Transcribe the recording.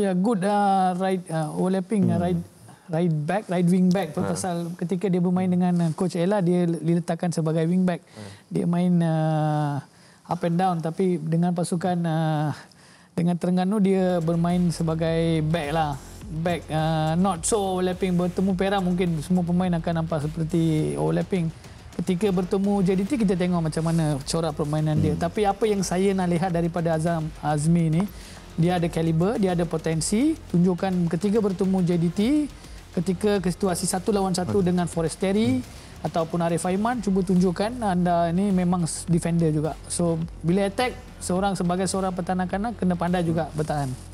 Ya, yeah, good uh, right uh, overlapping hmm. uh, right right back, right wing back. Ha. Pasal ketika dia bermain dengan uh, coach Ella dia diletakkan sebagai wing back. Ha. Dia main uh, up and down tapi dengan pasukan uh, dengan Terengganu dia bermain sebagai back lah. Back uh, not so overlapping bertemu Perak mungkin semua pemain akan nampak seperti overlapping. Ketika bertemu JDT kita tengok macam mana corak permainan hmm. dia. Tapi apa yang saya nak lihat daripada Azam Azmi ni dia ada kaliber, dia ada potensi. Tunjukkan ketika bertemu JDT, ketika situasi satu lawan satu dengan Forestieri hmm. ataupun Arif Aiman, cuba tunjukkan anda ini memang defender juga. So bila attack, seorang sebagai seorang pertahanan kanan kena pandai juga bertahan.